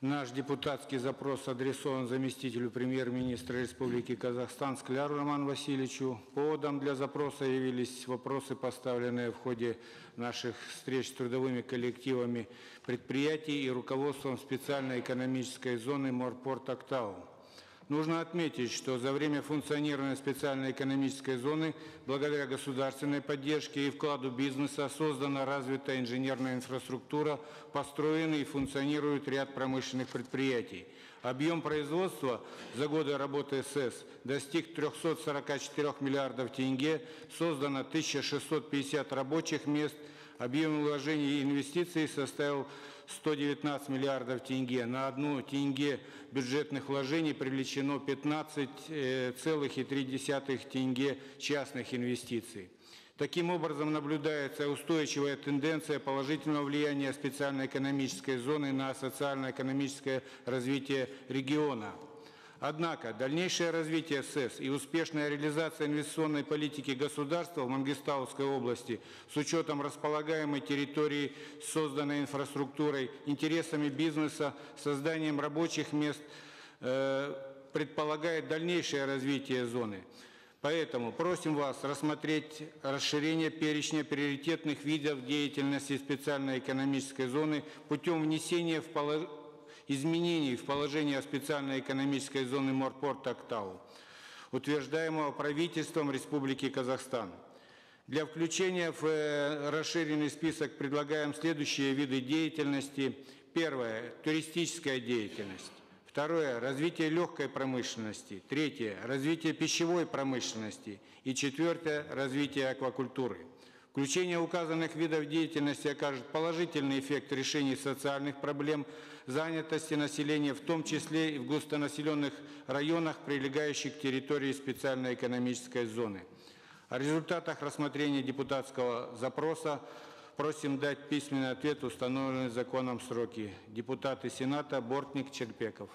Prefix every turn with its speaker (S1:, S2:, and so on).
S1: Наш депутатский запрос адресован заместителю премьер-министра Республики Казахстан Скляру Роману Васильевичу. Поводом для запроса явились вопросы, поставленные в ходе наших встреч с трудовыми коллективами предприятий и руководством специальной экономической зоны Морпорт Актау. Нужно отметить, что за время функционирования специальной экономической зоны, благодаря государственной поддержке и вкладу бизнеса, создана развитая инженерная инфраструктура, построены и функционирует ряд промышленных предприятий. Объем производства за годы работы СЭС достиг 344 миллиардов тенге, создано 1650 рабочих мест, объем вложений и инвестиций составил 119 миллиардов тенге. На одну тенге бюджетных вложений привлечено 15,3 тенге частных инвестиций. Таким образом, наблюдается устойчивая тенденция положительного влияния специальной экономической зоны на социально-экономическое развитие региона. Однако дальнейшее развитие СЭС и успешная реализация инвестиционной политики государства в Мангистауской области с учетом располагаемой территории, созданной инфраструктурой, интересами бизнеса, созданием рабочих мест э, предполагает дальнейшее развитие зоны. Поэтому просим вас рассмотреть расширение перечня приоритетных видов деятельности специальной экономической зоны путем внесения в положение изменений в положение о специальной экономической зоны Морпорт Актау, утверждаемого правительством Республики Казахстан. Для включения в э, расширенный список предлагаем следующие виды деятельности. Первое – туристическая деятельность. Второе – развитие легкой промышленности. Третье – развитие пищевой промышленности. И четвертое – развитие аквакультуры. Включение указанных видов деятельности окажет положительный эффект решения социальных проблем занятости населения, в том числе и в густонаселенных районах, прилегающих к территории специальной экономической зоны. О результатах рассмотрения депутатского запроса просим дать письменный ответ в установленные законом сроки. Депутаты Сената Бортник Черпеков.